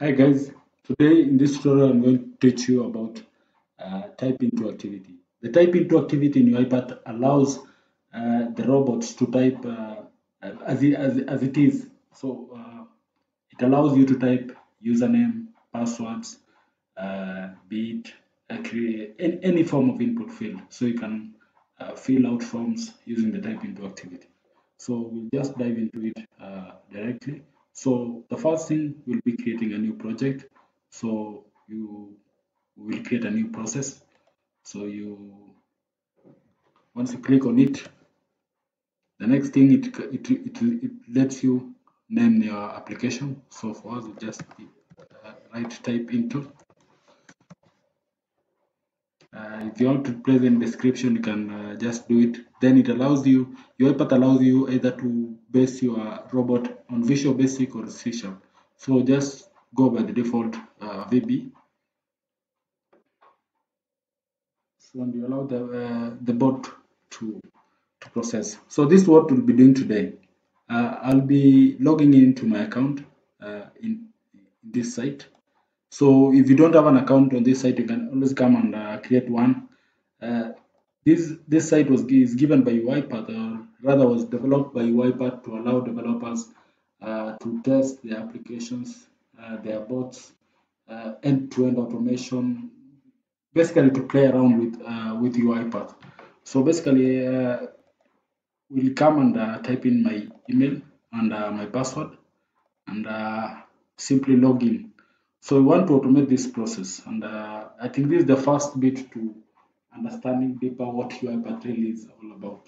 Hi guys, today in this tutorial I'm going to teach you about uh, type into activity. The type into activity in UiPath allows uh, the robots to type uh, as, it, as, as it is. So uh, it allows you to type username, passwords, uh, be it uh, any, any form of input field. So you can fill out forms using the type into activity. So we'll just dive into it directly. So the first thing will be creating a new project. So you will create a new process. So you once you click on it, the next thing it it it, it lets you name your application. So for us, we just write type into if you want to place in description, you can uh, just do it. Then it allows you, your UiPath allows you either to base your robot on Visual Basic or C Sharp. So just go by the default uh, VB. So and you allow the uh, the bot to to process. So this is what we'll be doing today. Uh, I'll be logging into my account uh, in this site. So if you don't have an account on this site, you can always come and uh, create one. Uh, this this site was is given by UiPath, or rather was developed by UiPath to allow developers uh, to test their applications, uh, their bots, uh, end-to-end automation, basically to play around with uh, with UiPath. So basically, we'll come and type in my email and my password and simply log in so we want to automate this process, and uh, I think this is the first bit to understanding deeper what UiPath really is all about.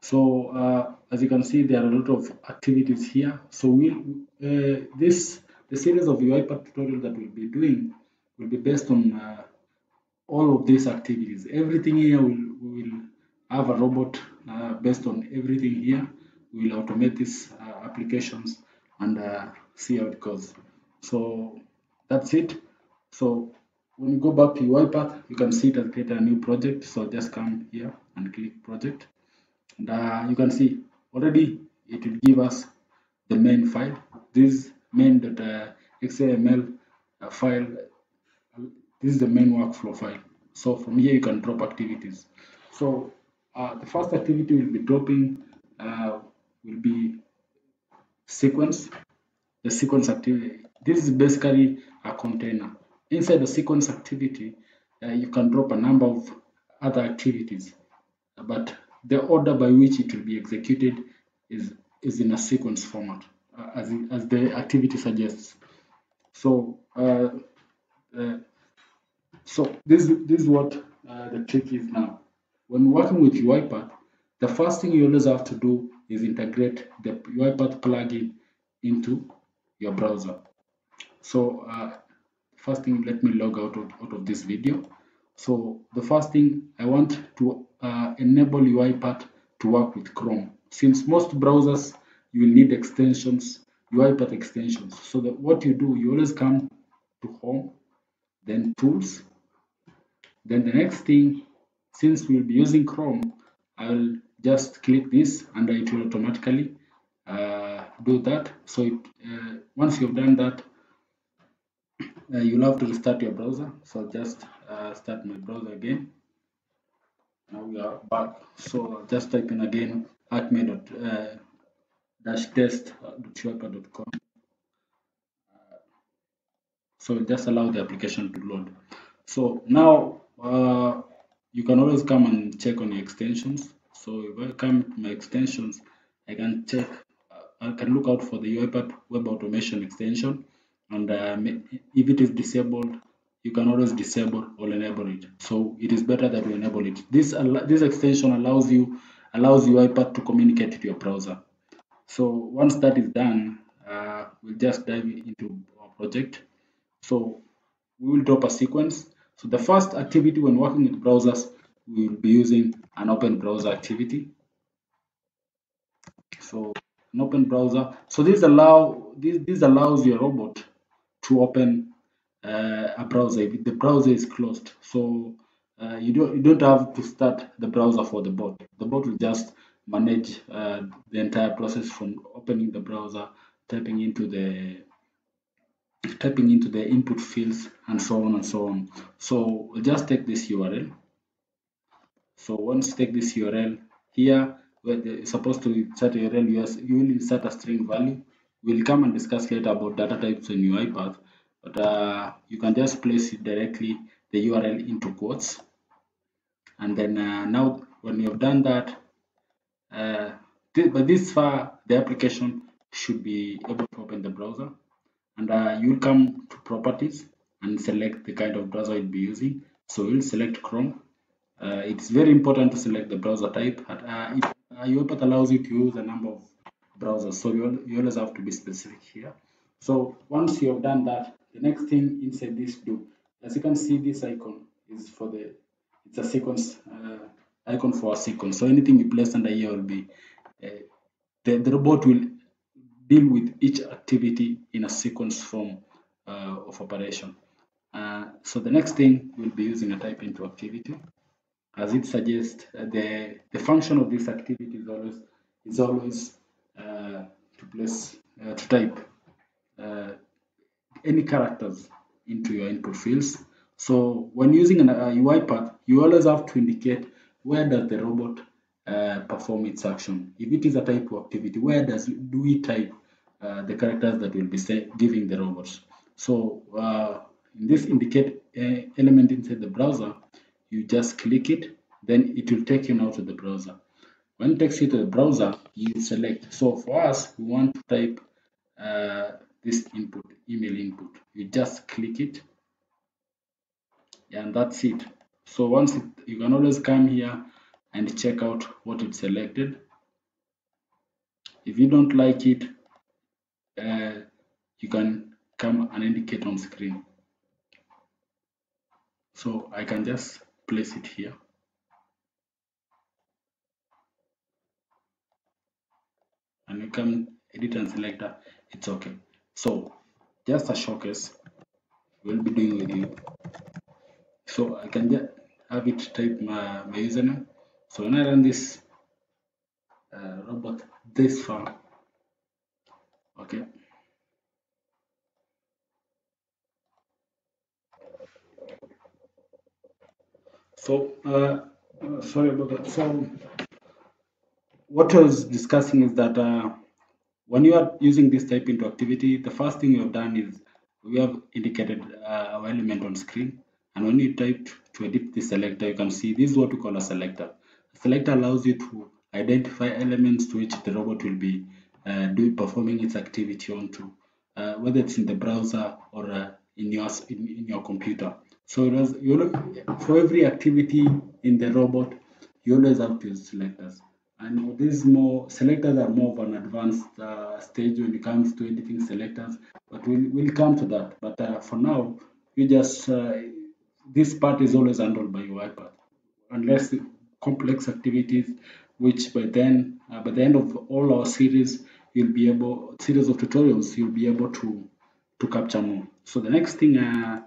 So uh, as you can see, there are a lot of activities here. So we'll, uh, this the series of UiPath tutorial that we'll be doing will be based on uh, all of these activities. Everything here will will have a robot uh, based on everything here. We'll automate these uh, applications and see how it goes. So that's it. So when you go back to UiPath, you can see it has created a new project. So just come here and click project. And uh, you can see already it will give us the main file. This main.xaml uh, file, this is the main workflow file. So from here you can drop activities. So uh, the first activity will be dropping uh, will be sequence, the sequence activity. This is basically a container. Inside the sequence activity, uh, you can drop a number of other activities, but the order by which it will be executed is, is in a sequence format, uh, as, as the activity suggests. So, uh, uh so this, this is what uh, the trick is now. When working with UiPath, the first thing you always have to do is integrate the UiPath plugin into your browser. So uh, first thing, let me log out of, out of this video. So the first thing I want to uh, enable UiPath to work with Chrome. Since most browsers, you need extensions, UiPath extensions. So that what you do, you always come to Home, then Tools. Then the next thing, since we'll be using Chrome, I'll just click this and it will automatically uh, do that. So it, uh, once you've done that, uh, you'll have to restart your browser so just uh, start my browser again. Now we are back. So just type in again acme-test.com uh, so just allow the application to load. So now uh, you can always come and check on your extensions. So if I come to my extensions I can check uh, I can look out for the UiPath web automation extension and uh, if it is disabled you can always disable or enable it. So it is better that you enable it. This this extension allows you allows UiPath to communicate to your browser. So once that is done uh, we'll just dive into our project. So we will drop a sequence. So the first activity when working with browsers we will be using an open browser activity. So an open browser. So this allow this this allows your robot to open uh, a browser if the browser is closed. So uh, you don't you don't have to start the browser for the bot. The bot will just manage uh, the entire process from opening the browser, typing into the typing into the input fields and so on and so on. So we'll just take this URL. So once you take this URL here, where it's supposed to insert URL, you will insert a string value. We'll come and discuss later about data types in UiPath, but uh, you can just place it directly the URL into quotes. And then uh, now when you have done that, uh, th but this far the application should be able to open the browser. And uh, you'll come to properties and select the kind of browser you'll be using. So we'll select chrome. Uh, it's very important to select the browser type uh, it, uh, UiPath allows you to use a number of browsers so you, you always have to be specific here so once you have done that the next thing inside this do as you can see this icon is for the it's a sequence uh, icon for a sequence so anything you place under here will be uh, the, the robot will deal with each activity in a sequence form uh, of operation. Uh, so the next thing we'll be using a type into activity. As it suggests, uh, the, the function of this activity is always is always to place uh, to type uh, any characters into your input fields. So when using an UiPath, you always have to indicate where does the robot uh, perform its action. If it is a type of activity, where does do we type uh, the characters that will be giving the robots? So uh, in this indicate uh, element inside the browser, you just click it, then it will take you now to the browser. When you to the browser, you select. So for us, we want to type uh, this input, email input. You just click it, and that's it. So once it, you can always come here and check out what it selected. If you don't like it, uh, you can come and indicate on screen. So I can just place it here. And you can edit and select that, it's okay. So just a showcase we'll be doing with you. So I can just have it type my, my username so when I run this uh, robot this far, okay, so uh, sorry about that. So what I was discussing is that uh, when you are using this type into activity, the first thing you have done is we have indicated uh, our element on screen. And when you type to edit the selector, you can see this is what we call a selector. A selector allows you to identify elements to which the robot will be uh, doing performing its activity onto, uh, whether it's in the browser or uh, in your in, in, your computer. So was, you for every activity in the robot, you always have to use selectors. And these more selectors are more of an advanced uh, stage when it comes to editing selectors, but we'll, we'll come to that. But uh, for now, you just uh, this part is always handled by UiPath, unless complex activities, which by then, uh, by the end of all our series, you'll be able, series of tutorials, you'll be able to, to capture more. So the next thing uh,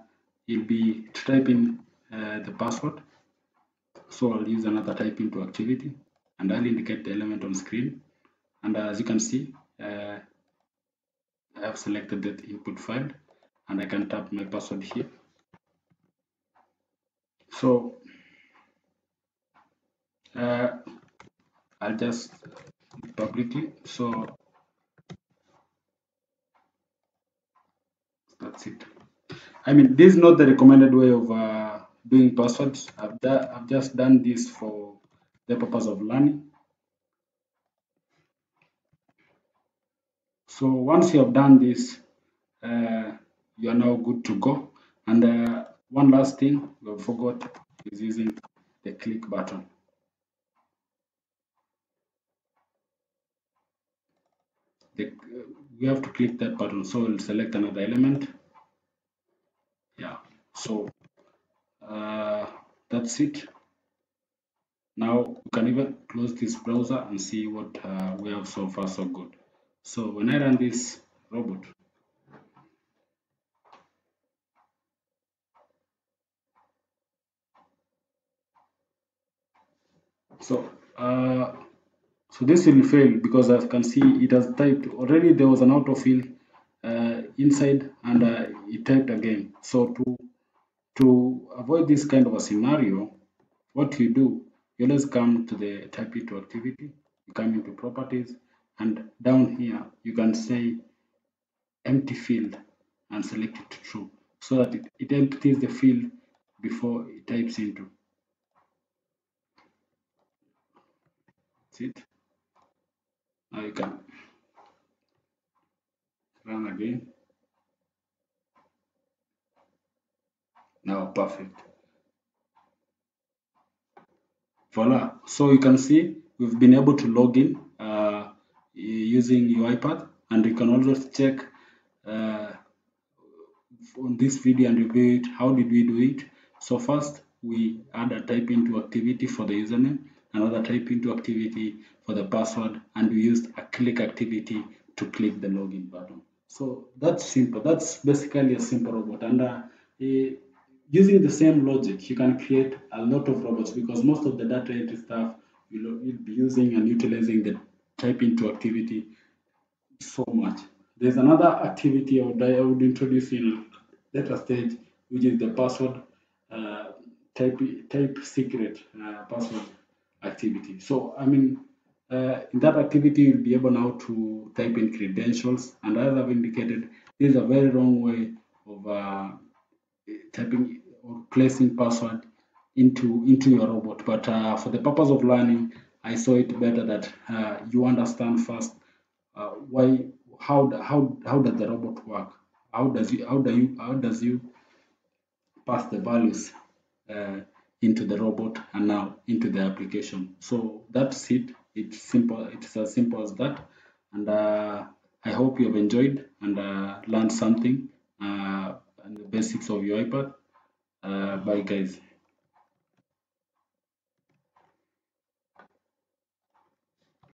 you'll be to type in the password. So I'll use another type into activity and I'll indicate the element on screen. And as you can see, uh, I have selected the input file and I can tap my password here. So uh, I'll just publicly so that's it I mean this is not the recommended way of uh, doing passwords I've, I've just done this for the purpose of learning. So once you have done this uh, you are now good to go. And uh, one last thing we forgot is using the click button. The, we have to click that button so we'll select another element. Yeah so uh, that's it now you can even close this browser and see what uh, we have so far so good so when I run this robot so uh, so this will fail because you can see it has typed already there was an autofill uh, inside and uh, it typed again. So to to avoid this kind of a scenario, what you do, you always come to the type into activity, you come into properties, and down here you can say empty field and select it to true so that it, it empties the field before it types into. That's it. Now you can run again. Now perfect. Voila. So you can see we've been able to log in uh, using UiPath and you can also check uh, on this video and review it. How did we do it? So first we add a type into activity for the username, another type into activity for the password, and we used a click activity to click the login button. So that's simple. That's basically a simple robot. And uh, eh, using the same logic, you can create a lot of robots because most of the data entry stuff you'll, you'll be using and utilizing the type into activity so much. There's another activity I would, I would introduce in data stage, which is the password uh, type type secret uh, password activity. So I mean, uh, in that activity, you'll be able now to type in credentials, and as I've indicated, this is a very wrong way of uh, typing or placing password into into your robot. But uh, for the purpose of learning, I saw it better that uh, you understand first uh, why how how how does the robot work? How does you how do you how does you pass the values uh, into the robot and now into the application? So that's it. It's simple. It's as simple as that. And uh, I hope you have enjoyed and uh, learned something and the basics of UiPath. Uh, bye guys.